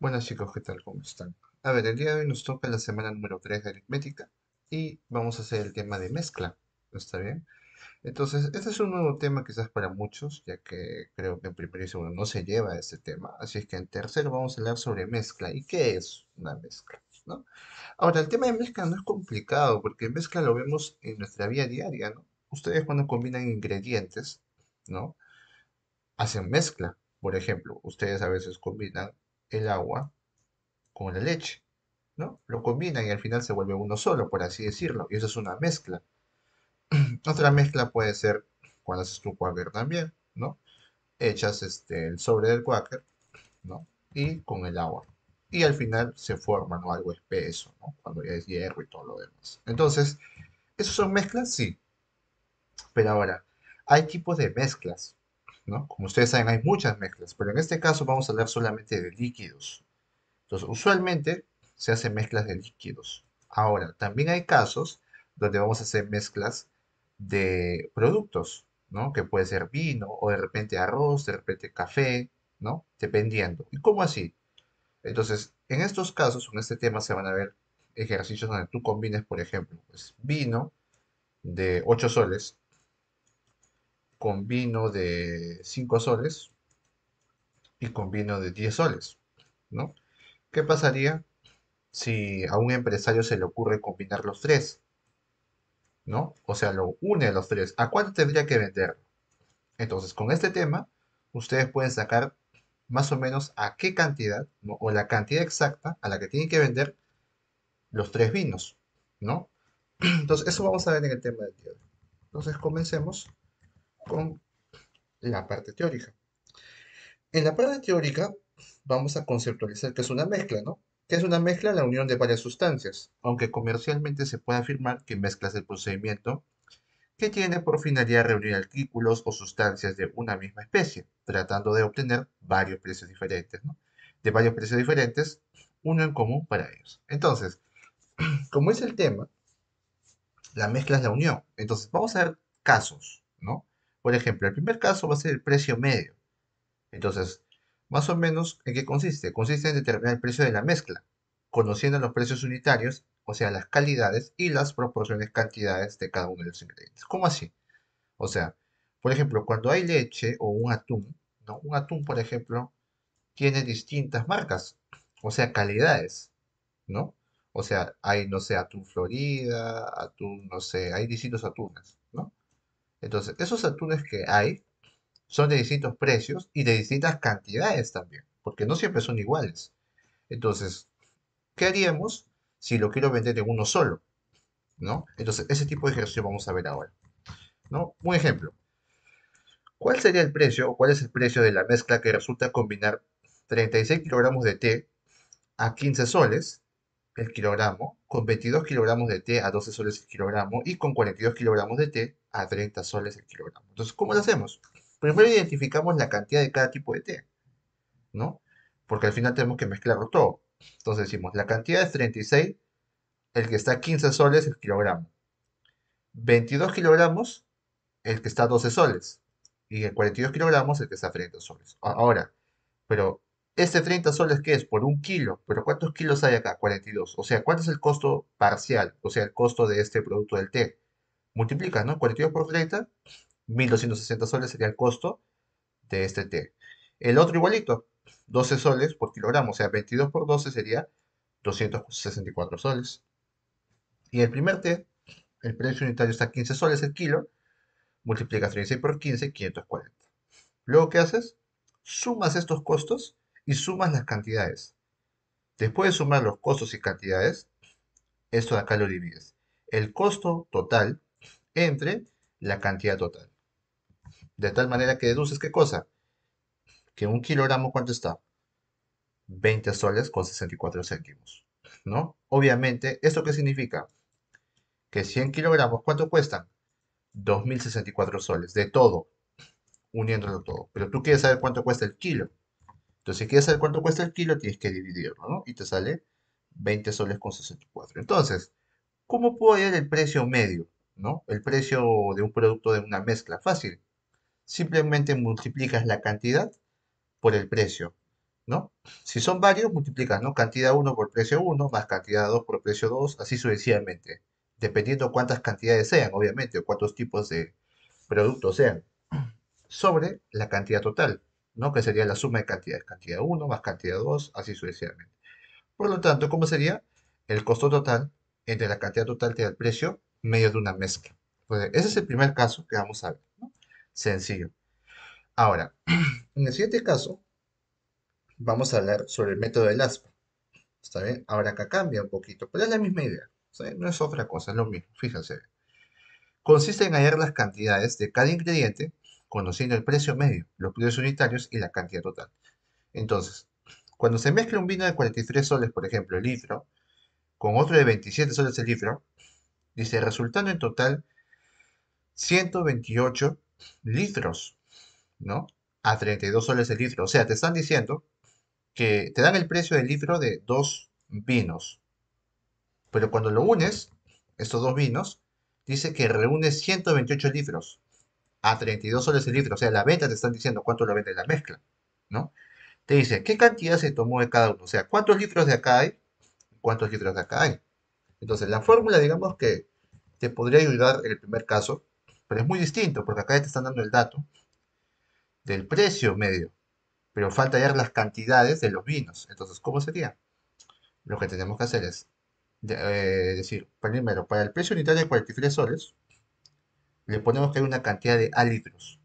Buenas chicos, ¿qué tal? ¿Cómo están? A ver, el día de hoy nos toca la semana número 3 de aritmética y vamos a hacer el tema de mezcla, ¿está bien? Entonces, este es un nuevo tema quizás para muchos, ya que creo que en primero y segundo no se lleva este tema, así es que en tercero vamos a hablar sobre mezcla. ¿Y qué es una mezcla? ¿no? Ahora, el tema de mezcla no es complicado, porque mezcla lo vemos en nuestra vida diaria, ¿no? Ustedes cuando combinan ingredientes, ¿no? Hacen mezcla. Por ejemplo, ustedes a veces combinan el agua con la leche, ¿no? Lo combinan y al final se vuelve uno solo, por así decirlo, y eso es una mezcla. Otra mezcla puede ser cuando haces tu quaker también, ¿no? Echas este, el sobre del quaker, ¿no? Y con el agua. Y al final se forma, ¿no? Algo espeso, ¿no? Cuando ya es hierro y todo lo demás. Entonces, ¿esos son mezclas? Sí. Pero ahora, hay tipos de mezclas, Como ustedes saben, hay muchas mezclas, pero en este caso vamos a hablar solamente de líquidos. Entonces, usualmente se hacen mezclas de líquidos. Ahora, también hay casos donde vamos a hacer mezclas de productos, ¿no? Que puede ser vino o de repente arroz, de repente café, ¿no? Dependiendo. ¿Y cómo así? Entonces, en estos casos, en este tema se van a ver ejercicios donde tú combines, por ejemplo, pues, vino de 8 soles con vino de 5 soles y con vino de 10 soles, ¿no? ¿Qué pasaría si a un empresario se le ocurre combinar los tres? ¿no? O sea, lo une a los tres. ¿A cuánto tendría que vender? Entonces, con este tema, ustedes pueden sacar más o menos a qué cantidad, o la cantidad exacta a la que tienen que vender los tres vinos, ¿no? Entonces, eso vamos a ver en el tema del día. Entonces, comencemos con la parte teórica. En la parte teórica, vamos a conceptualizar que es una mezcla, ¿no? que es una mezcla la unión de varias sustancias, aunque comercialmente se puede afirmar que mezclas el procedimiento que tiene por finalidad reunir artículos o sustancias de una misma especie, tratando de obtener varios precios diferentes, ¿no? De varios precios diferentes, uno en común para ellos. Entonces, como es el tema, la mezcla es la unión. Entonces, vamos a ver casos, ¿no? Por ejemplo, el primer caso va a ser el precio medio. Entonces, más o menos, ¿en qué consiste? Consiste en determinar el precio de la mezcla, conociendo los precios unitarios, o sea, las calidades y las proporciones cantidades de cada uno de los ingredientes. ¿Cómo así? O sea, por ejemplo, cuando hay leche o un atún, ¿no? Un atún, por ejemplo, tiene distintas marcas, o sea, calidades, ¿no? O sea, hay, no sé, atún Florida, atún, no sé, hay distintos atunes. Entonces, esos atunes que hay son de distintos precios y de distintas cantidades también, porque no siempre son iguales. Entonces, ¿qué haríamos si lo quiero vender en uno solo? ¿No? Entonces, ese tipo de ejercicio vamos a ver ahora. ¿No? Un ejemplo. ¿Cuál sería el precio o cuál es el precio de la mezcla que resulta combinar 36 kilogramos de té a 15 soles el kilogramo, con 22 kilogramos de té a 12 soles el kilogramo y con 42 kilogramos de té a 30 soles el kilogramo? Entonces, ¿cómo lo hacemos? Primero identificamos la cantidad de cada tipo de té, ¿no? Porque al final tenemos que mezclarlo todo. Entonces decimos, la cantidad es 36, el que está a 15 soles el kilogramo. 22 kilogramos, el que está a 12 soles. Y el 42 kilogramos, el que está a 30 soles. Ahora, pero este 30 soles, ¿qué es? Por un kilo. Pero ¿cuántos kilos hay acá? 42. O sea, ¿cuánto es el costo parcial? O sea, el costo de este producto del té. Multiplica, ¿no? 42 por 30, 1260 soles sería el costo de este té. El otro igualito, 12 soles por kilogramo, o sea, 22 por 12 sería 264 soles. Y el primer té, el precio unitario está a 15 soles el kilo, multiplicas 36 por 15, 540. Luego, ¿qué haces? Sumas estos costos y sumas las cantidades. Después de sumar los costos y cantidades, esto de acá lo divides. El costo total entre la cantidad total. De tal manera que deduces qué cosa? Que un kilogramo, ¿cuánto está? 20 soles con 64 céntimos, ¿no? Obviamente, ¿esto qué significa? Que 100 kilogramos, ¿cuánto cuestan? 2.064 soles, de todo, uniéndolo todo. Pero tú quieres saber cuánto cuesta el kilo. Entonces, si quieres saber cuánto cuesta el kilo, tienes que dividirlo, ¿no? Y te sale 20 soles con 64. Entonces, ¿cómo puedo hallar el precio medio? ¿no? El precio de un producto de una mezcla. Fácil. Simplemente multiplicas la cantidad por el precio. ¿no? Si son varios, multiplicas, ¿no? Cantidad 1 por precio 1 más cantidad 2 por precio 2, así sucesivamente, dependiendo cuántas cantidades sean, obviamente, o cuántos tipos de productos sean, sobre la cantidad total, ¿no? Que sería la suma de cantidades, cantidad 1 más cantidad 2, así sucesivamente. Por lo tanto, ¿cómo sería? El costo total entre la cantidad total del precio medio de una mezcla. Pues ese es el primer caso que vamos a ver. Sencillo. Ahora, en el siguiente caso, vamos a hablar sobre el método del ASPA. ¿Está bien? Ahora acá cambia un poquito, pero es la misma idea. No es otra cosa, es lo mismo. Fíjense. Consiste en hallar las cantidades de cada ingrediente conociendo el precio medio, los precios unitarios y la cantidad total. Entonces, cuando se mezcla un vino de 43 soles, por ejemplo, el litro, con otro de 27 soles el litro, dice, resultando en total 128 litros, ¿no? A 32 soles el litro. O sea, te están diciendo que te dan el precio del litro de dos vinos. Pero cuando lo unes, estos dos vinos, dice que reúne 128 litros a 32 soles el litro. O sea, la venta te están diciendo cuánto lo vende la mezcla, ¿no? Te dice, ¿qué cantidad se tomó de cada uno? O sea, ¿cuántos litros de acá hay? ¿Cuántos litros de acá hay? Entonces, la fórmula, digamos que te podría ayudar en el primer caso, pero es muy distinto, porque acá te están dando el dato del precio medio pero falta hallar las cantidades de los vinos. Entonces, ¿cómo sería? Lo que tenemos que hacer es eh, decir, primero, para el precio unitario de 43 soles, le ponemos que hay una cantidad de A litros.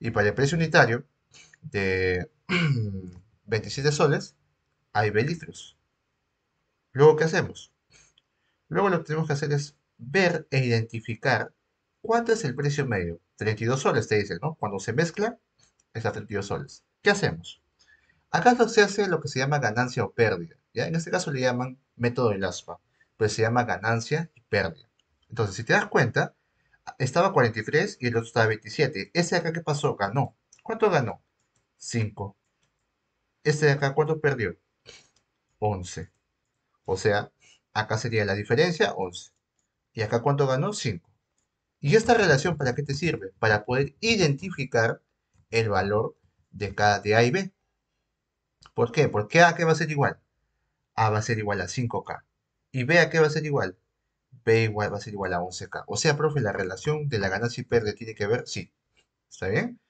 Y para el precio unitario de 27 soles, hay B litros. Luego, ¿qué hacemos? Luego lo que tenemos que hacer es ver e identificar cuánto es el precio medio. 32 soles, te dice, ¿no? Cuando se mezcla, es a 32 soles. ¿Qué hacemos? Acá se hace lo que se llama ganancia o pérdida. ¿ya? En este caso le llaman método del ASPA, pues se llama ganancia y pérdida. Entonces, si te das cuenta, estaba 43 y el otro estaba 27. Ese de acá, ¿qué pasó? Ganó. ¿Cuánto ganó? 5. Este de acá, ¿cuánto perdió? 11. O sea, acá sería la diferencia, 11. ¿Y acá cuánto ganó? 5. ¿Y esta relación para qué te sirve? Para poder identificar el valor de cada de A y B. ¿Por qué? Porque A qué va a ser igual. A va a ser igual a 5K. Y B a qué va a ser igual. B igual va a ser igual a 11K. O sea, profe, la relación de la ganancia y pérdida tiene que ver, sí. ¿Está bien?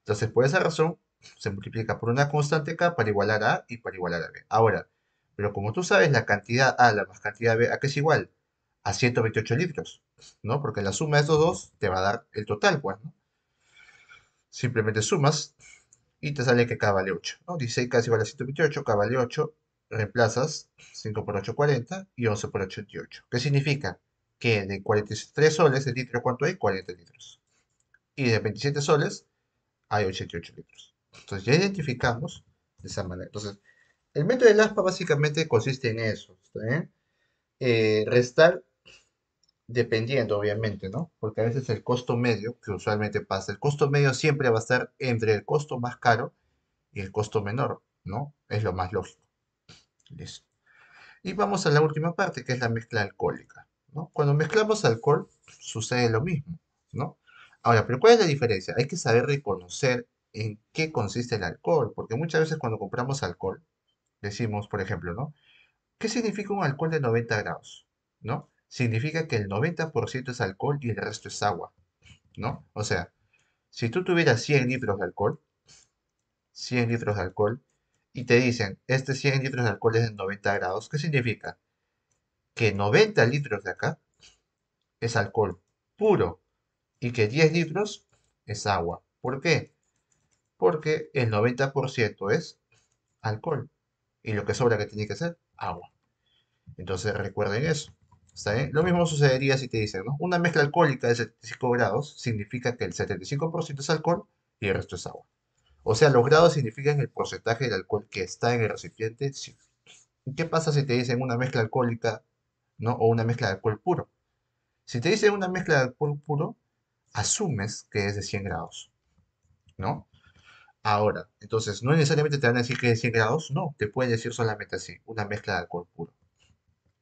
Entonces, por esa razón, se multiplica por una constante K para igualar a A y para igualar a B. Ahora, pero como tú sabes, la cantidad A, la más cantidad B, ¿a qué es igual? A 128 litros, ¿no? Porque la suma de estos dos te va a dar el total, pues, ¿no? Simplemente sumas y te sale que K vale 8. ¿no? 16K es igual a 128, K vale 8, reemplazas 5 por 8, 40 y 11 por 88. ¿Qué significa? Que de 43 soles el litro, ¿cuánto hay? 40 litros. Y de 27 soles hay 88 litros. Entonces ya identificamos de esa manera. Entonces, el método del ASPA básicamente consiste en eso. Eh, restar dependiendo, obviamente, ¿no? Porque a veces el costo medio, que usualmente pasa, el costo medio siempre va a estar entre el costo más caro y el costo menor, ¿no? Es lo más lógico. Listo. Y vamos a la última parte, que es la mezcla alcohólica. Cuando mezclamos alcohol, sucede lo mismo, ¿no? Ahora, pero ¿cuál es la diferencia? Hay que saber reconocer en qué consiste el alcohol, porque muchas veces cuando compramos alcohol, decimos, por ejemplo, ¿no? ¿Qué significa un alcohol de 90 grados? Significa que el 90% es alcohol y el resto es agua. O sea, si tú tuvieras 100 litros de alcohol, 100 litros de alcohol, y te dicen, este 100 litros de alcohol es de 90 grados, ¿qué significa? Que 90 litros de acá es alcohol puro y que 10 litros es agua. ¿Por qué? Porque el 90% es alcohol y lo que sobra que tiene que ser agua. Entonces recuerden eso. Lo mismo sucedería si te dicen. Una mezcla alcohólica de 75 grados significa que el 75% es alcohol y el resto es agua. O sea, los grados significan el porcentaje del alcohol que está en el recipiente. ¿Qué pasa si te dicen una mezcla alcohólica, ¿no? O una mezcla de alcohol puro? Si te dicen una mezcla de alcohol puro, asumes que es de 100 grados, ¿no? Ahora, entonces, no necesariamente te van a decir que es de 100 grados, no, te pueden decir solamente así, una mezcla de alcohol puro.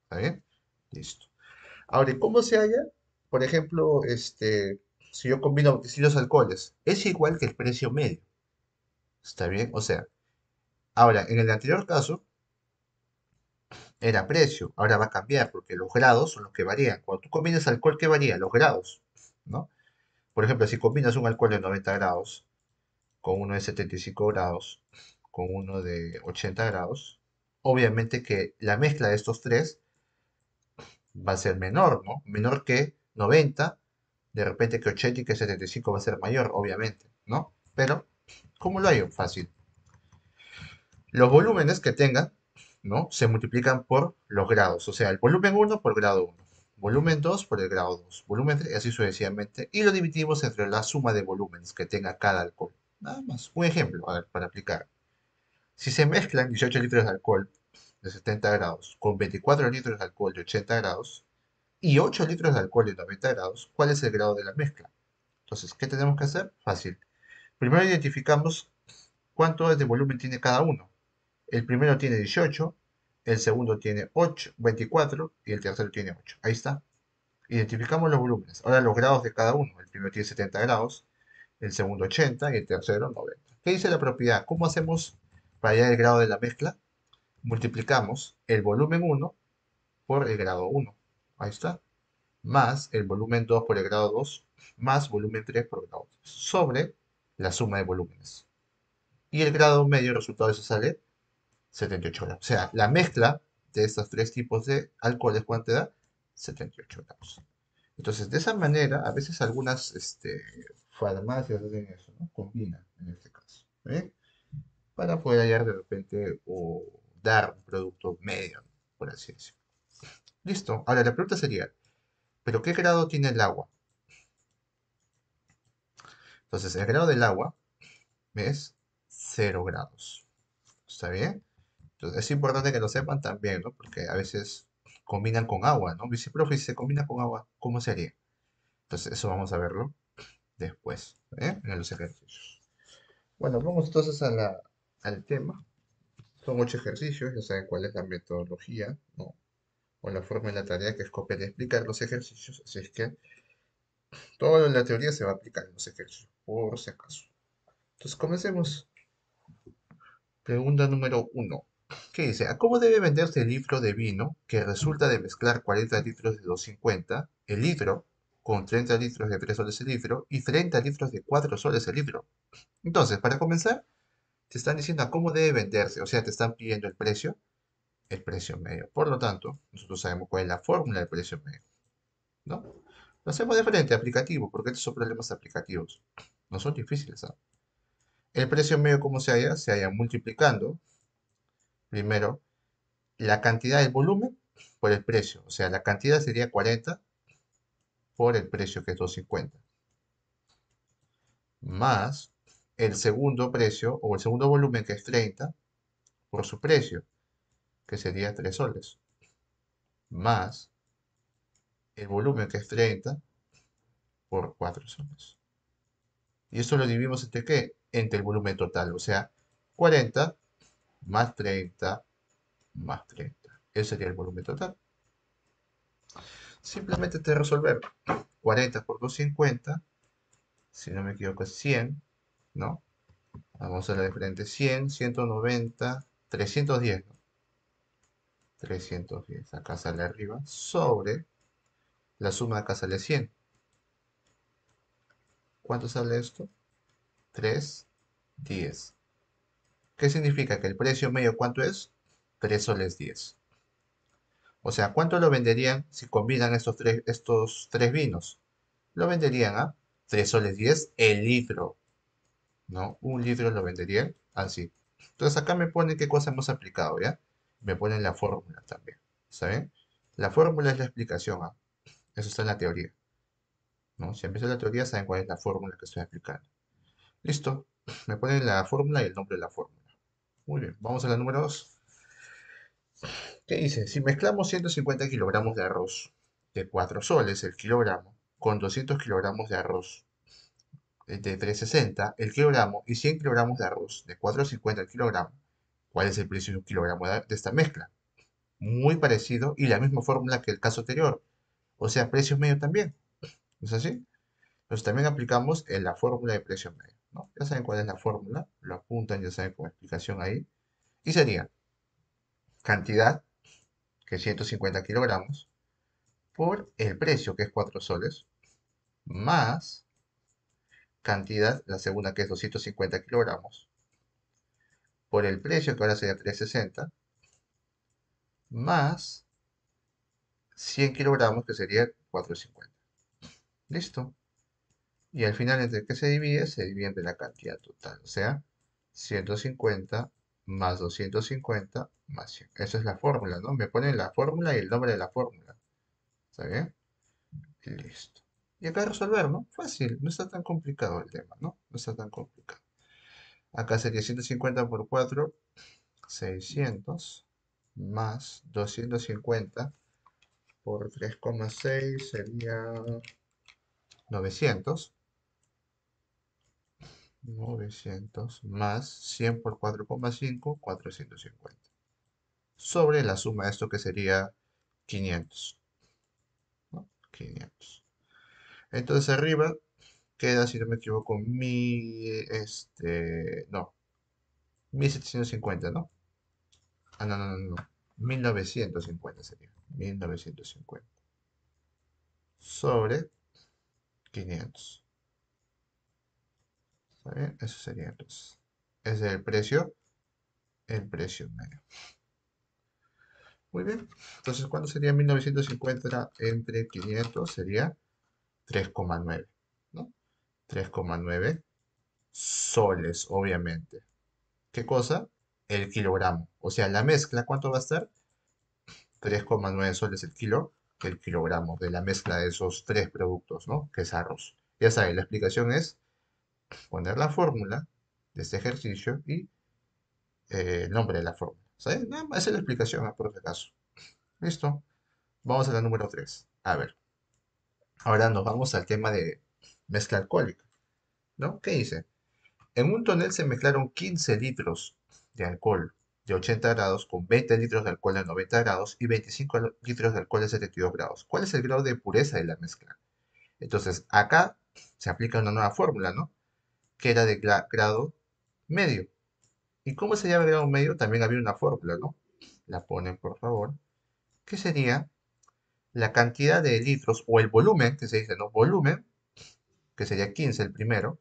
¿Está bien? Listo. Ahora, ¿cómo se halla? Por ejemplo, este, si yo combino distintos alcoholes, es igual que el precio medio. ¿Está bien? O sea, Ahora, en el anterior caso, era precio, ahora va a cambiar porque los grados son los que varían. Cuando tú combinas alcohol, ¿qué varía? Los grados, ¿no? Por ejemplo, si combinas un alcohol de 90 grados con uno de 75 grados, con uno de 80 grados, obviamente que la mezcla de estos tres va a ser menor, ¿no? Menor que 90, de repente que 80 y que 75 va a ser mayor, obviamente, ¿no? Pero, ¿cómo lo hay? Fácil. Los volúmenes que tengan, ¿no? Se multiplican por los grados, o sea, el volumen 1 por grado 1, volumen 2 por el grado 2, volumen 3 y así sucesivamente, y lo dividimos entre la suma de volúmenes que tenga cada alcohol. Nada más. Un ejemplo, a ver, para aplicar. Si se mezclan 18 litros de alcohol de 70 grados con 24 litros de alcohol de 80 grados y 8 litros de alcohol de 90 grados, ¿cuál es el grado de la mezcla? Entonces, ¿qué tenemos que hacer? Fácil. Primero identificamos cuánto de volumen tiene cada uno. El primero tiene 18, el segundo tiene 8, 24 y el tercero tiene 8. Ahí está. Identificamos los volúmenes. Ahora los grados de cada uno. El primero tiene 70 grados, el segundo 80 y el tercero 90. ¿Qué dice la propiedad? ¿Cómo hacemos para hallar el grado de la mezcla? Multiplicamos el volumen 1 por el grado 1. Ahí está. Más el volumen 2 por el grado 2, más volumen 3 por el grado 3. Sobre la suma de volúmenes. Y el grado medio, resultado de eso sale 78 gramos. O sea, la mezcla de estos tres tipos de alcoholes, ¿cuánto te da? 78 gramos. Entonces, de esa manera, a veces algunas este, farmacias hacen eso, ¿no? Combinan en este caso. Para poder hallar de repente o dar un producto medio, por así decirlo. Listo. Ahora la pregunta sería, ¿pero qué grado tiene el agua? Entonces, el grado del agua es 0 grados. ¿Está bien? Entonces, es importante que lo sepan también, ¿no? Porque a veces combinan con agua, ¿no? Dice, si se combina con agua, ¿cómo sería? Entonces, eso vamos a verlo después, ¿eh? en los ejercicios. Bueno, vamos entonces a al tema. Son ocho ejercicios, ya saben cuál es la metodología, ¿no? O la forma de la tarea que es copiar y explicar los ejercicios, así es que toda la teoría se va a aplicar en los ejercicios, por si acaso. Entonces, comencemos. Pregunta número uno. ¿Qué dice? ¿A cómo debe venderse el litro de vino que resulta de mezclar 40 litros de 250, el litro, con 30 litros de 3 soles el litro y 30 litros de 4 soles el litro? Entonces, para comenzar, te están diciendo a cómo debe venderse, o sea, te están pidiendo el precio, el precio medio. Por lo tanto, nosotros sabemos cuál es la fórmula del precio medio. ¿No? Lo hacemos de frente, aplicativo, porque estos son problemas aplicativos. No son difíciles. ¿sabes? El precio medio, ¿cómo se halla? Se halla multiplicando, primero, la cantidad del volumen por el precio. O sea, la cantidad sería 40 por el precio que es 250. Más el segundo precio o el segundo volumen que es 30 por su precio, que sería 3 soles. Más el volumen que es 30 por 4 soles. Y eso lo dividimos entre qué? Entre el volumen total, o sea, 40 más 30 más 30. Ese sería el volumen total. Simplemente te resolver 40 por 250, si no me equivoco es 100, ¿no? Vamos a la de frente 100, 190, 310, ¿no? 310, acá sale arriba, sobre la suma de acá sale 100. ¿Cuánto sale esto? 3, 10. ¿Qué significa? Que el precio medio, ¿cuánto es? 3 soles 10. O sea, ¿cuánto lo venderían si combinan estos tres, estos tres vinos? Lo venderían a 3 soles 10 el litro. ¿No? Un litro lo venderían así. Entonces acá me ponen qué cosa hemos aplicado, ¿ya? Me ponen la fórmula también. ¿Saben? La fórmula es la explicación. ¿ah? Eso está en la teoría. ¿no? Si empiezo la teoría, saben cuál es la fórmula que estoy aplicando. Listo. Me ponen la fórmula y el nombre de la fórmula. Muy bien, vamos a la número 2. ¿Qué dice? Si mezclamos 150 kilogramos de arroz de 4 soles el kilogramo con 200 kilogramos de arroz de 360 el kilogramo y 100 kilogramos de arroz de 450 el kilogramo, ¿cuál es el precio de un kilogramo de esta mezcla? Muy parecido y la misma fórmula que el caso anterior. O sea, precio medio también. ¿Es así? Entonces también aplicamos en la fórmula de precio medio. ¿no? Ya saben cuál es la fórmula, lo apuntan, ya saben con explicación ahí. Y sería cantidad, que es 150 kilogramos, por el precio, que es 4 soles, más cantidad, la segunda que es 250 kilogramos, por el precio, que ahora sería 360, más 100 kilogramos, que sería 450. Listo. Y al final, ¿entre qué se divide? Se divide entre la cantidad total. O sea, 150 más 250 más 100. Esa es la fórmula, ¿no? Me ponen la fórmula y el nombre de la fórmula. ¿Está bien? listo. Y acá resolver, ¿no? Fácil, no está tan complicado el tema, ¿no? No está tan complicado. Acá sería 150 por 4, 600, más 250 por 3,6 sería 900. 900 más 100 por 4,5, 450. Sobre la suma de esto que sería 500. 500. Entonces arriba queda, si no me equivoco, mi, este, no, 1750, ¿no? Ah, no, no, no, no. 1950 sería. 1950. Sobre 500. ¿Está bien? Eso sería entonces. Ese es el precio. El precio medio. Muy bien. Entonces, ¿cuánto sería 1950 entre 500? Sería 3,9. ¿no? 3,9 soles, obviamente. ¿Qué cosa? El kilogramo. O sea, la mezcla, ¿cuánto va a estar? 3,9 soles el kilo, el kilogramo de la mezcla de esos tres productos, ¿no? Que es arroz. Ya saben, la explicación es poner la fórmula de este ejercicio y eh, el nombre de la fórmula. ¿Saben? Esa es la explicación, por si acaso. ¿Listo? Vamos a la número 3. A ver. Ahora nos vamos al tema de mezcla alcohólica. ¿No? ¿Qué dice? En un tonel se mezclaron 15 litros de alcohol de 80 grados con 20 litros de alcohol de 90 grados y 25 litros de alcohol de 72 grados. ¿Cuál es el grado de pureza de la mezcla? Entonces, acá se aplica una nueva fórmula, ¿no? Que era de grado medio. ¿Y cómo se llama grado medio? También había una fórmula, ¿no? La ponen, por favor. ¿Qué sería la cantidad de litros o el volumen, que se dice, ¿no? Volumen, que sería 15 el primero,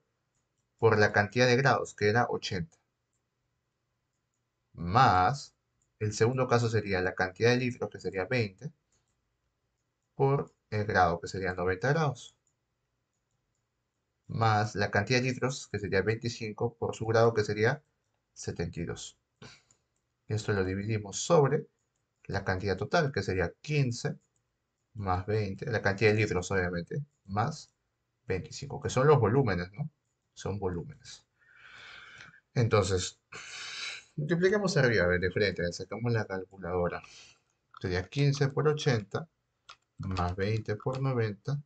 por la cantidad de grados, que era 80 más, el segundo caso sería la cantidad de litros, que sería 20, por el grado, que sería 90 grados, más la cantidad de litros, que sería 25, por su grado, que sería 72. Esto lo dividimos sobre la cantidad total, que sería 15 más 20, la cantidad de litros, obviamente, más 25, que son los volúmenes, ¿no? Son volúmenes. Entonces, Multiplicamos arriba, a ver, de frente, sacamos la calculadora. Sería 15 por 80, más 20 por 90,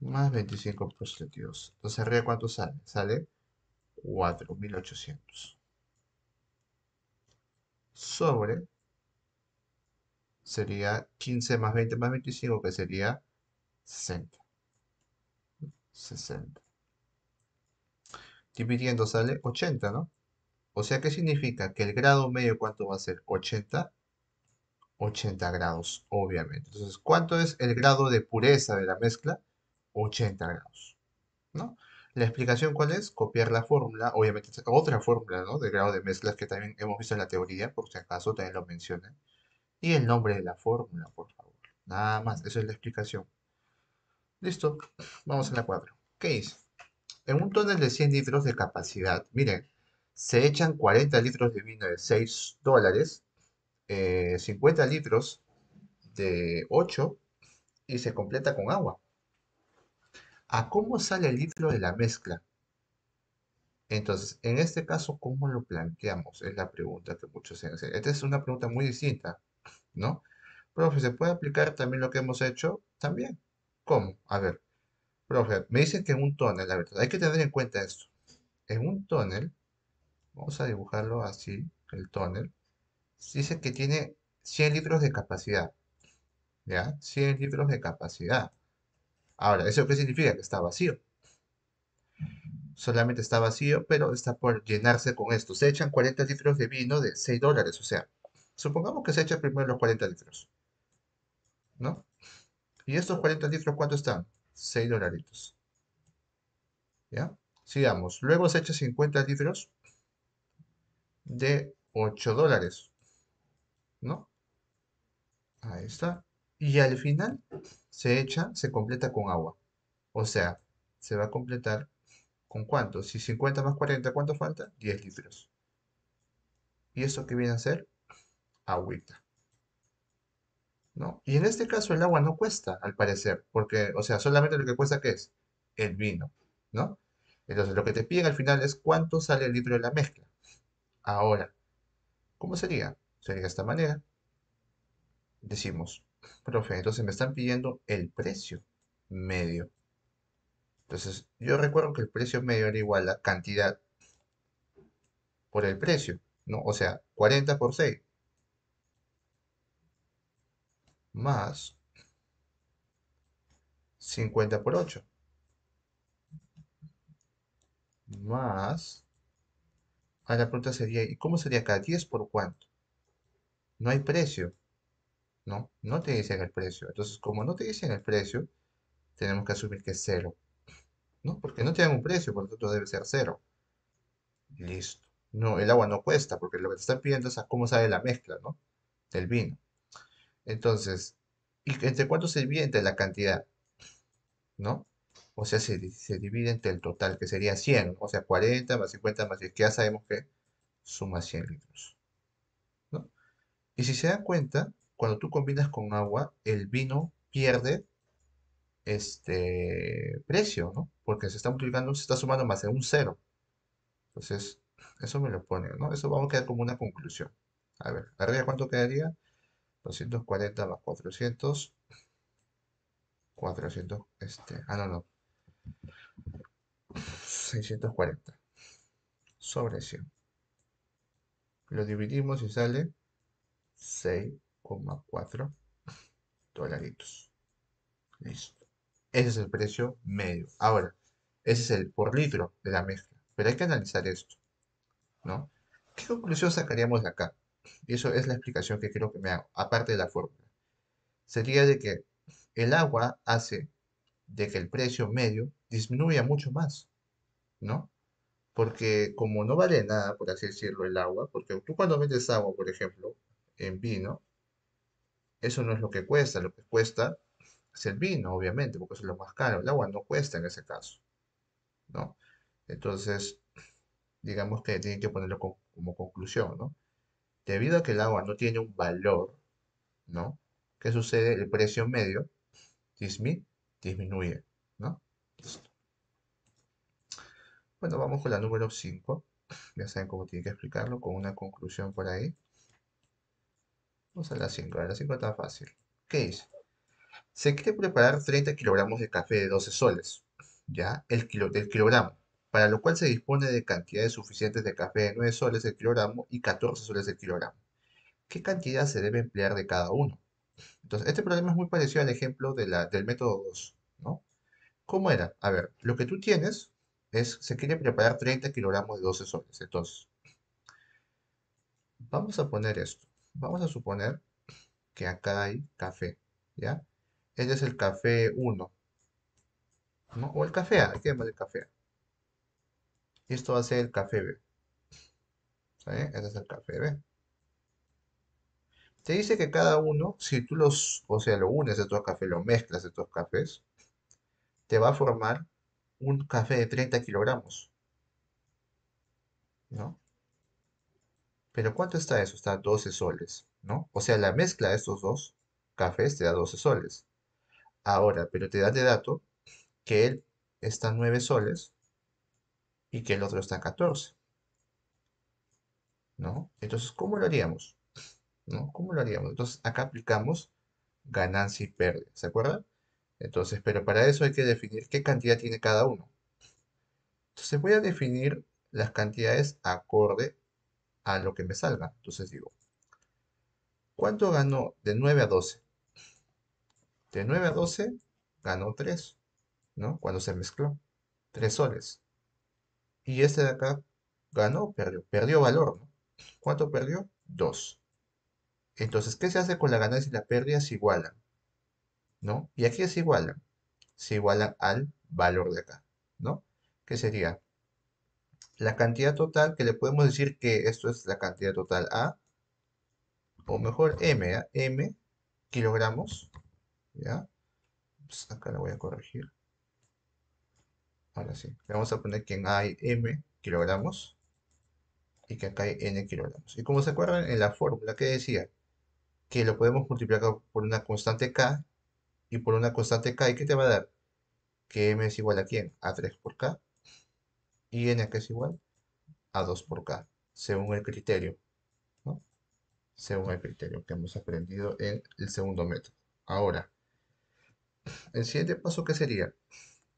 más 25 por 72. Entonces, arriba, ¿cuánto sale? Sale 4.800. Sobre, sería 15 más 20 más 25, que sería 60. 60. Dividiendo sale 80, ¿no? O sea, ¿qué significa? Que el grado medio, ¿cuánto va a ser? 80. 80 grados, obviamente. Entonces, ¿cuánto es el grado de pureza de la mezcla? 80 grados. ¿no? La explicación cuál es? Copiar la fórmula, obviamente otra fórmula ¿no? de grado de mezclas que también hemos visto en la teoría, por si acaso también lo mencioné. Y el nombre de la fórmula, por favor. Nada más, eso es la explicación. Listo, vamos a la 4. ¿Qué dice? En un tonel de 100 litros de capacidad, miren, se echan 40 litros de vino de 6 dólares, 50 eh, litros de 8 y se completa con agua. ¿A cómo sale el litro de la mezcla? Entonces, en este caso, ¿cómo lo planteamos? Es la pregunta que muchos se hacen. Esta es una pregunta muy distinta, ¿no? Profe, ¿se puede aplicar también lo que hemos hecho? También. ¿Cómo? A ver, profe, me dicen que en un tonel, la verdad, hay que tener en cuenta esto. En un tonel Vamos a dibujarlo así, el tonel. Dice que tiene 100 litros de capacidad. ¿Ya? 100 litros de capacidad. Ahora, ¿eso qué significa? Que está vacío. solamente está vacío, pero está por llenarse con esto. Se echan 40 litros de vino de 6 dólares, o sea, supongamos que se echan primero los 40 litros, ¿no? ¿Y estos 40 litros cuánto están? 6 dolaritos. ¿Ya? Sigamos. Luego se echa 50 litros de 8 dólares, ¿no? Ahí está. Y al final se echa, se completa con agua. O sea, se va a completar con cuánto. Si 50 más 40, ¿cuánto falta? 10 litros. ¿Y eso qué viene a ser? Agüita. ¿No? Y en este caso el agua no cuesta, al parecer, porque, o sea, solamente lo que cuesta ¿qué es? El vino, ¿no? Entonces lo que te piden al final es cuánto sale el litro de la mezcla. Ahora, ¿cómo sería? Sería de esta manera. Decimos, profe, entonces me están pidiendo el precio medio. Entonces, yo recuerdo que el precio medio era igual a cantidad por el precio, ¿no? O sea, 40 por 6 más 50 por 8 más... Ahora la pregunta sería, ¿y cómo sería acá? ¿10 por cuánto? No hay precio, ¿no? No te dicen el precio. Entonces, como no te dicen el precio, tenemos que asumir que es cero. ¿no? Porque no tienen un precio, por lo tanto debe ser cero. Listo. No, el agua no cuesta, porque lo que te están pidiendo es a cómo sale la mezcla, ¿no? Del vino. Entonces, ¿y entre cuánto se divide entre la cantidad? ¿No? O sea, se, divide entre el total, que sería 100, o sea, 40 más 50 más 10, que ya sabemos que suma 100 litros. ¿no? Y si se dan cuenta, cuando tú combinas con agua, el vino pierde este precio, ¿no? Porque se está multiplicando, se está sumando más de un cero. Entonces, eso me lo pone, ¿no? Eso vamos a quedar como una conclusión. A ver, arriba cuánto quedaría? 240 más 400. 400, este, ah, no, no. 640 sobre 100. Lo dividimos y sale 6,4 dolaritos. Listo. Ese es el precio medio. Ahora, ese es el por litro de la mezcla. Pero hay que analizar esto, ¿no? ¿Qué conclusión sacaríamos de acá? Y eso es la explicación que quiero que me haga, aparte de la fórmula. Sería de que el agua hace de que el precio medio disminuya mucho más, ¿no? Porque como no vale nada, por así decirlo, el agua, porque tú cuando vendes agua, por ejemplo, en vino, eso no es lo que cuesta, lo que cuesta es el vino, obviamente, porque es lo más caro. El agua no cuesta en ese caso, ¿no? Entonces, digamos que tienen que ponerlo como, conclusión, ¿no? Debido a que el agua no tiene un valor, ¿no? ¿Qué sucede? El precio medio disminuye, ¿no? Bueno, vamos con la número 5. Ya saben cómo tiene que explicarlo, con una conclusión por ahí. Vamos a la 5. La 5 está fácil. ¿Qué dice? Se quiere preparar 30 kilogramos de café de 12 soles, ya, el kilo, del kilogramo, para lo cual se dispone de cantidades suficientes de café de 9 soles el kilogramo y 14 soles el kilogramo. ¿Qué cantidad se debe emplear de cada uno? Entonces, este problema es muy parecido al ejemplo del método 2, ¿no? ¿Cómo era? A ver, lo que tú tienes es, se quiere preparar 30 kilogramos de 12 soles. Entonces, vamos a poner esto. Vamos a suponer que acá hay café, ¿ya? Este es el café 1. ¿no? O el café A, hay que el café A. Esto va a ser el café B. ¿Sí? Este es el café B. Te dice que cada uno, si tú los, o sea, lo unes de estos cafés, lo mezclas de estos cafés, te va a formar un café de 30 kilogramos. ¿No? Pero ¿cuánto está eso? Está 12 soles, ¿no? O sea, la mezcla de estos dos cafés te da 12 soles. Ahora, pero te da de dato que él está 9 soles y que el otro está 14. ¿No? Entonces, ¿cómo lo haríamos? ¿No? ¿Cómo lo haríamos? Entonces, acá aplicamos ganancia y pérdida, ¿se acuerdan? Entonces, pero para eso hay que definir qué cantidad tiene cada uno. Entonces, voy a definir las cantidades acorde a lo que me salga. Entonces digo, ¿cuánto ganó de 9 a 12? De 9 a 12 ganó 3, ¿no? Cuando se mezcló. 3 soles. Y este de acá ganó, perdió, perdió valor, ¿no? ¿Cuánto perdió? 2. Entonces, ¿qué se hace con la ganancia y la pérdida? Se igualan, ¿no? Y aquí se igualan. Se igualan al valor de acá, ¿no? ¿Qué sería? La cantidad total, que le podemos decir que esto es la cantidad total A, o mejor M, ¿ah? M kilogramos, ¿ya? Pues acá la voy a corregir. Ahora sí, le vamos a poner que en A hay M kilogramos y que acá hay N kilogramos. Y como se acuerdan en la fórmula que decía que lo podemos multiplicar por una constante K y por una constante K, ¿y qué te va a dar? Que M es igual a quién? A 3 por K y N que es igual a 2 por K, según el criterio, ¿no? Según el criterio que hemos aprendido en el segundo método. Ahora, el siguiente paso, ¿qué sería?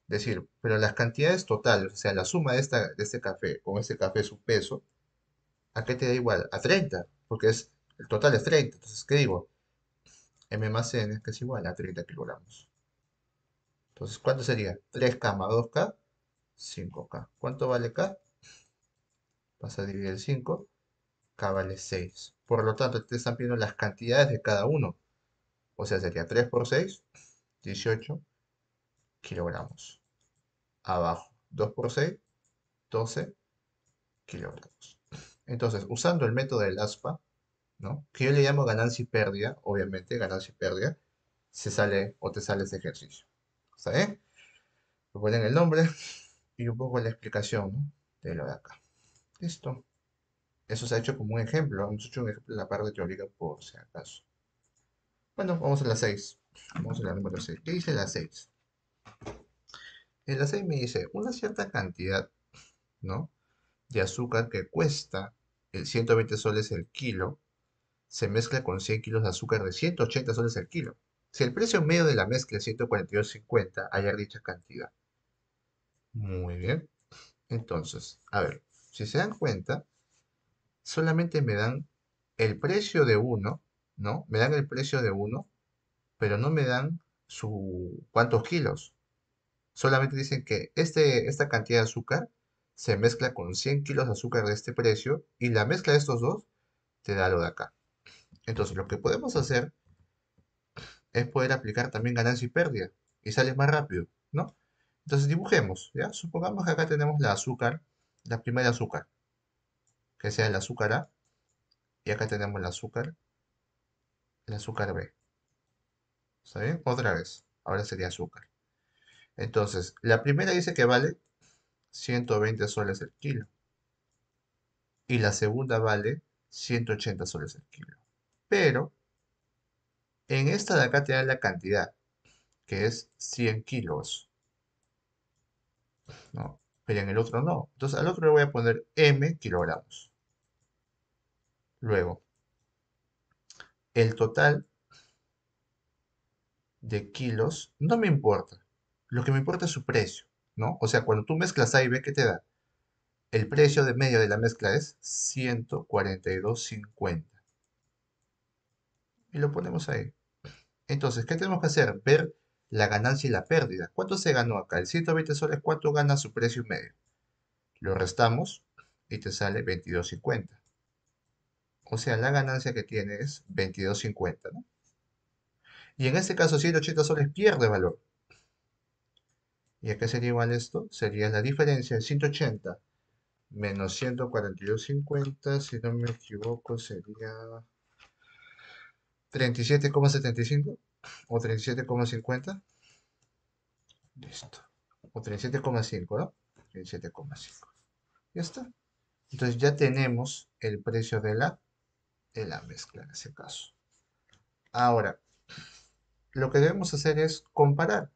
Decir, pero las cantidades totales, o sea, la suma de, esta, de este café con este café, su peso, ¿a qué te da igual? A 30, porque es, el total es 30. Entonces, ¿qué digo? M más N, que es igual a 30 kilogramos. Entonces, ¿cuánto sería? 3K más 2K, 5K. ¿Cuánto vale K? Vas a dividir el 5, K vale 6. Por lo tanto, te están pidiendo las cantidades de cada uno. O sea, sería 3 por 6, 18 kilogramos. Abajo, 2 por 6, 12 kilogramos. Entonces, usando el método del ASPA, ¿no? que yo le llamo ganancia y pérdida, obviamente, ganancia y pérdida, se sale o te sale ese ejercicio. ¿Está bien? Recuerden el nombre y un poco la explicación de lo de acá. Listo. Eso se ha hecho como un ejemplo. Hemos hecho un ejemplo en la parte teórica por si acaso. Bueno, vamos a la 6. Vamos a la número 6. ¿Qué dice la 6? En la 6 me dice una cierta cantidad, ¿no? De azúcar que cuesta el 120 soles el kilo, se mezcla con 100 kilos de azúcar de 180 soles el kilo. Si el precio medio de la mezcla es 142.50, hallar dicha cantidad. Muy bien. Entonces, a ver, si se dan cuenta, solamente me dan el precio de uno, ¿no? Me dan el precio de uno, pero no me dan su cuántos kilos. Solamente dicen que este, esta cantidad de azúcar se mezcla con 100 kilos de azúcar de este precio y la mezcla de estos dos te da lo de acá. Entonces, lo que podemos hacer es poder aplicar también ganancia y pérdida y sale más rápido, ¿no? Entonces dibujemos, ¿ya? Supongamos que acá tenemos la azúcar, la primera azúcar, que sea el azúcar A, y acá tenemos el azúcar, el azúcar B. ¿Está bien? Otra vez, ahora sería azúcar. Entonces, la primera dice que vale 120 soles el kilo. Y la segunda vale 180 soles el kilo. Pero, en esta de acá te da la cantidad, que es 100 kilos. ¿no? Pero en el otro no. Entonces al otro le voy a poner M kilogramos. Luego, el total de kilos no me importa. Lo que me importa es su precio, ¿no? O sea, cuando tú mezclas A y B, ¿qué te da? El precio de medio de la mezcla es 142.50. Y lo ponemos ahí. Entonces, ¿qué tenemos que hacer? Ver la ganancia y la pérdida. ¿Cuánto se ganó acá? El 120 soles, ¿cuánto gana su precio medio? Lo restamos y te sale 22.50. O sea, la ganancia que tiene es 22.50, ¿no? Y en este caso, 180 soles pierde valor. ¿Y a qué sería igual esto? Sería la diferencia de 180 menos 142.50, si no me equivoco, sería 37,75 o 37,50. Listo. O 37,5, ¿no? 37,5. Ya está. Entonces ya tenemos el precio de la, de la mezcla en ese caso. Ahora, lo que debemos hacer es comparar,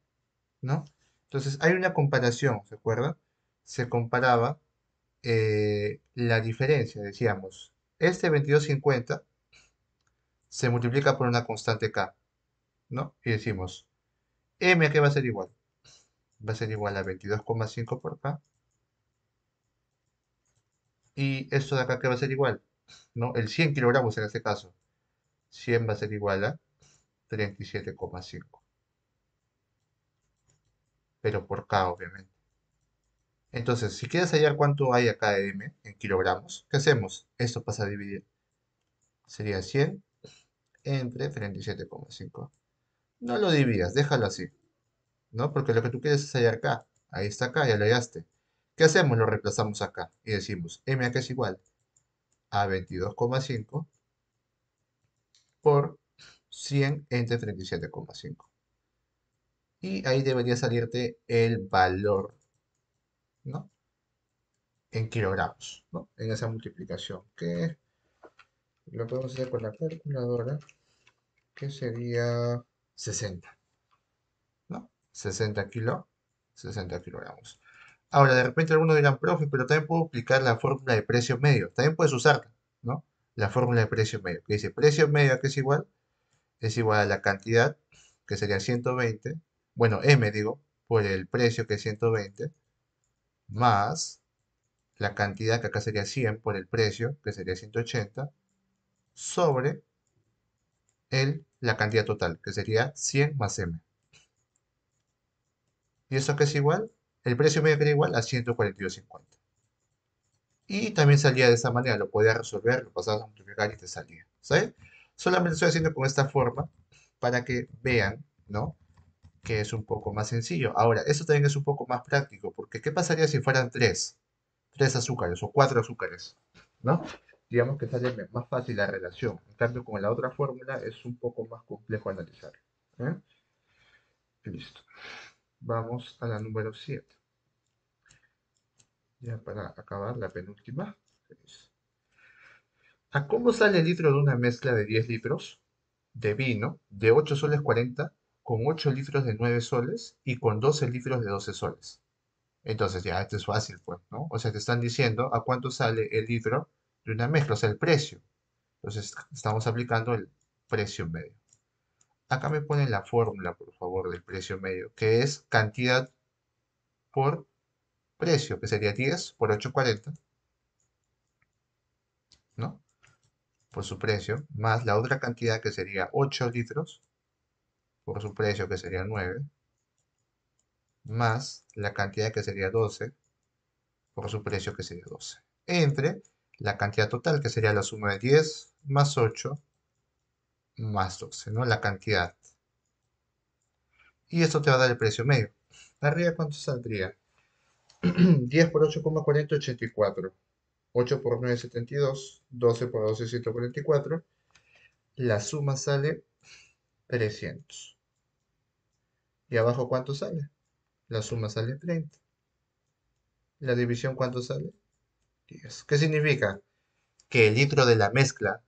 ¿no? Entonces hay una comparación, ¿se acuerdan? Se comparaba eh, la diferencia, decíamos, este 2250 se multiplica por una constante K. ¿no? Y decimos, M a qué va a ser igual? Va a ser igual a 22,5 por K. Y esto de acá, ¿qué va a ser igual? ¿No? El 100 kilogramos en este caso. 100 va a ser igual a 37,5. Pero por K, obviamente. Entonces, si quieres hallar cuánto hay acá de M en kilogramos, ¿qué hacemos? Esto pasa a dividir. Sería 100 entre 37,5. No lo dividas, déjalo así. ¿No? Porque lo que tú quieres es hallar acá. Ahí está acá, ya lo hallaste. ¿Qué hacemos? Lo reemplazamos acá. Y decimos, M acá es igual a 22,5 por 100 entre 37,5. Y ahí debería salirte el valor, ¿no? En kilogramos, ¿no? En esa multiplicación, que lo podemos hacer con la calculadora, que sería 60, ¿no? 60 kilo, 60 kilogramos. Ahora, de repente algunos dirán, profe, pero también puedo aplicar la fórmula de precio medio. También puedes usarla, ¿no? La fórmula de precio medio, que dice precio medio, que es igual, es igual a la cantidad, que sería 120, bueno, M digo, por el precio que es 120, más la cantidad que acá sería 100 por el precio, que sería 180, sobre el, la cantidad total, que sería 100 más M. ¿Y eso qué es igual? El precio medio era igual a 142.50. Y también salía de esa manera, lo podías resolver, lo pasabas a multiplicar y te salía. ¿Sabes? Solamente estoy haciendo con esta forma para que vean, ¿no? Que es un poco más sencillo. Ahora, esto también es un poco más práctico, porque ¿qué pasaría si fueran tres? Tres azúcares o cuatro azúcares, ¿no? Digamos que sale más fácil la relación. En cambio, con la otra fórmula es un poco más complejo analizar. ¿eh? Listo. Vamos a la número 7. Ya para acabar la penúltima. ¿A cómo sale el litro de una mezcla de 10 litros de vino de 8 soles 40 con 8 litros de 9 soles y con 12 litros de 12 soles? Entonces ya, esto es fácil, pues, ¿no? O sea, te están diciendo a cuánto sale el litro de una mezcla, o sea, el precio. Entonces, estamos aplicando el precio medio. Acá me ponen la fórmula, por favor, del precio medio, que es cantidad por precio, que sería 10 por 8,40, ¿no? por su precio, más la otra cantidad que sería 8 litros, por su precio que sería 9, más la cantidad que sería 12, por su precio que sería 12, entre la cantidad total que sería la suma de 10 más 8 más 12, ¿no? La cantidad. Y esto te va a dar el precio medio. Arriba, ¿cuánto saldría? 10 por 8,40, 84. 8 por 9, 72. 12 por 12, 144. La suma sale 300. ¿Y abajo cuánto sale? La suma sale 30. ¿La división cuánto sale? 10. ¿Qué significa? Que el litro de la mezcla,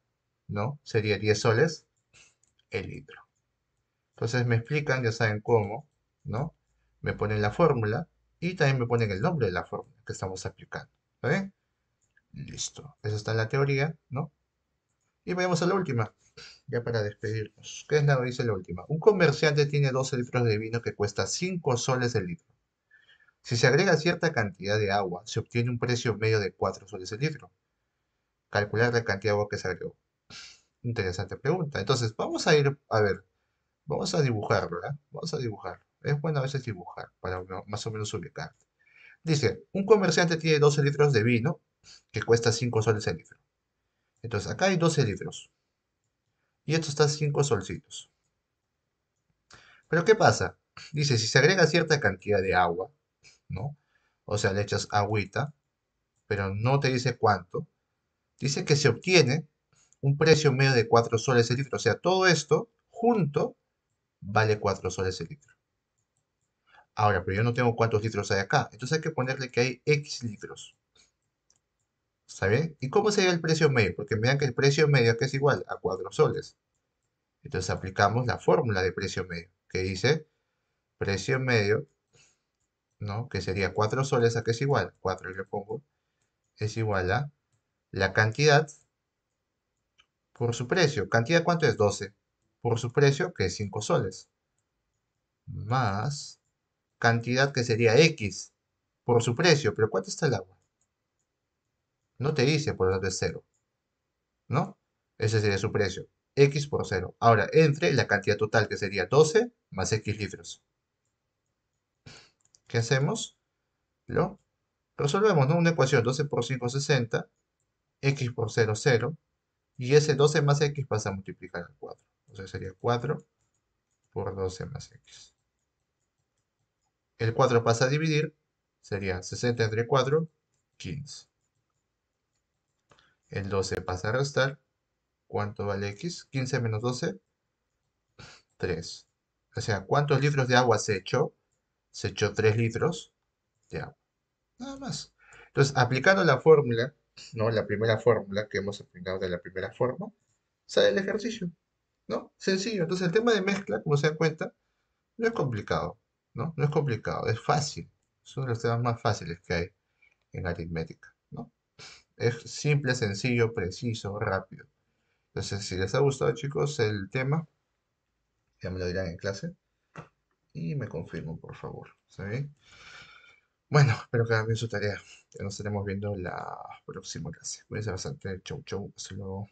¿no? Sería 10 soles el litro. Entonces me explican, ya saben cómo, ¿no? Me ponen la fórmula y también me ponen el nombre de la fórmula que estamos aplicando. ¿Está bien? Listo. Eso está en la teoría, ¿no? Y vayamos a la última, ya para despedirnos. ¿Qué es la dice la última? Un comerciante tiene 12 litros de vino que cuesta 5 soles el litro. Si se agrega cierta cantidad de agua, se obtiene un precio medio de 4 soles el litro. Calcular la cantidad de agua que se agregó. Interesante pregunta. Entonces, vamos a ir, a ver, vamos a dibujarlo, ¿verdad? Vamos a dibujar. Es bueno a veces dibujar para más o menos ubicar. Dice, un comerciante tiene 12 litros de vino que cuesta 5 soles el litro. Entonces, acá hay 12 litros. Y esto está 5 solcitos. Pero ¿qué pasa? Dice, si se agrega cierta cantidad de agua, O sea, le echas agüita, pero no te dice cuánto. Dice que se obtiene un precio medio de 4 soles el litro. O sea, todo esto junto vale 4 soles el litro. Ahora, pero yo no tengo cuántos litros hay acá. Entonces hay que ponerle que hay X litros. ¿Está bien? ¿Y cómo sería el precio medio? Porque vean que el precio medio que es igual a 4 soles. Entonces aplicamos la fórmula de precio medio, que dice precio medio, ¿no? Que sería 4 soles a que es igual, 4 le pongo, es igual a la cantidad por su precio. ¿Cantidad cuánto es? 12. Por su precio, que es 5 soles. Más cantidad que sería X por su precio. ¿Pero cuánto está el agua? No te dice por lo de 0. ¿No? Ese sería su precio. X por 0. Ahora, entre la cantidad total que sería 12 más X litros. ¿Qué hacemos? Lo Resolvemos, ¿no? Una ecuación 12 por 5, 60, x por 0, 0, y ese 12 más x pasa a multiplicar al 4. Entonces sería 4 por 12 más x. El 4 pasa a dividir, sería 60 entre 4, 15. El 12 pasa a restar, ¿cuánto vale x? 15 menos 12, 3. O sea, ¿cuántos litros de agua se echó? Se echó 3 litros de agua. Nada más. Entonces, aplicando la fórmula, ¿no? La primera fórmula que hemos aplicado de la primera forma, sale el ejercicio, ¿no? Sencillo. Entonces, el tema de mezcla, como se dan cuenta, no es complicado, ¿no? No es complicado, es fácil. Es uno de los temas más fáciles que hay en aritmética, ¿no? Es simple, sencillo, preciso, rápido. Entonces, si les ha gustado, chicos, el tema, ya me lo dirán en clase. Y me confirmo, por favor. ¿Está bien? Bueno, espero que hagan bien su tarea. Ya nos estaremos viendo la próxima clase. Cuídense bastante. Chau, chau. Hasta luego.